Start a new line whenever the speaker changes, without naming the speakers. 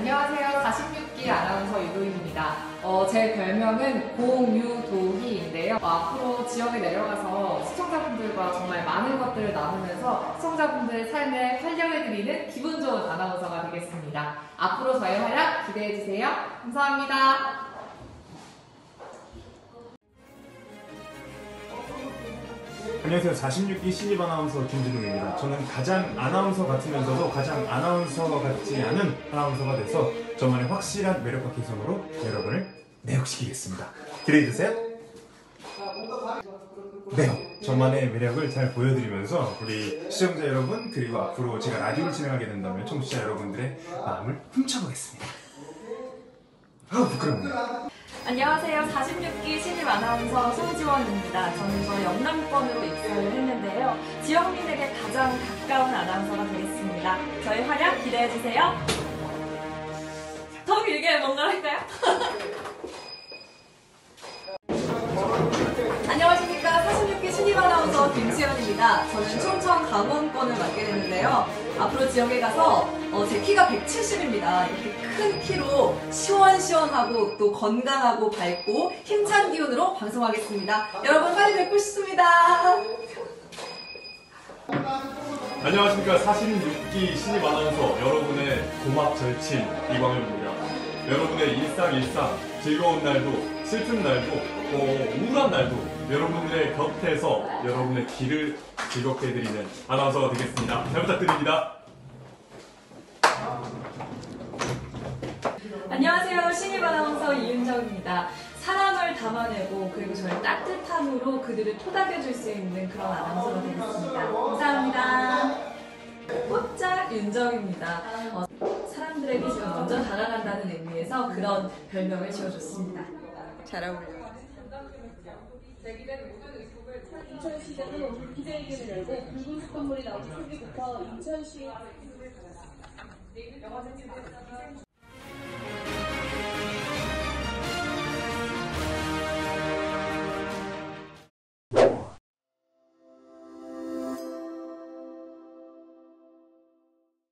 안녕하세요. 46기 아나운서 유도인입니다. 어, 제 별명은 공유도희인데요. 어, 앞으로 지역에 내려가서 시청자분들과 정말 많은 것들을 나누면서 시청자분들의 삶에 활력해드리는 기분 좋은 아나운서가 되겠습니다. 앞으로 저의 활약 기대해주세요. 감사합니다.
안녕하세요. 46기 신입 아나운서 김진웅입니다. 저는 가장 아나운서 같으면서도 가장 아나운서 같지 않은 아나운서가 돼서 저만의 확실한 매력과 개성으로 여러분을 매혹시키겠습니다. 기대해주세요. 네, 저만의 매력을 잘 보여드리면서 우리 시청자 여러분 그리고 앞으로 제가 라디오를 진행하게 된다면 청취자 여러분들의 마음을 훔쳐보겠습니다. 아 부끄럽네요.
안녕하세요. 46기 신입 아나운서 손지원입니다. 저는 저 영남권으로 입사를 했는데요. 지역민에게 가장 가까운 아나운서가 되겠습니다. 저희 활약 기대해주세요. 더 길게 뭔가 할까요? 안녕하십니까. 46기 신입 아나운서 김수현입니다. 저는 충청 강원권을 맡게 됐는데요. 앞으로 지역에 가서 어, 제 키가 170입니다. 이렇게 큰 키로 시원시원하고 또 건강하고 밝고 힘찬 기운으로 방송하겠습니다. 여러분 빨리 뵙고 싶습니다.
안녕하십니까 46기 신입 아나운서 여러분의 고막 절친 이광현입니다. 여러분의 일상 일상 즐거운 날도 슬픈 날도 어, 우울한 날도 여러분들의 곁에서 여러분의 길을 즐겁게 해드리는 아나운서가 되겠습니다. 잘 부탁드립니다.
안녕하세요. 신입 아나운서 이은정입니다. 사랑을 담아내고 그리고 저의 따뜻함으로 그들을 토닥여줄 수 있는 그런 아나운서가 되겠습니다. 감사합니다. 꽃짝 윤정입니다. 어, 사람들에게 제가 먼저 다가간다는 의미에서 그런 별명을 지어줬습니다. 잘 어울려요.
인천시장은 기자회견을 열고 붉은 수돗물이 나오는 소리부터 인천시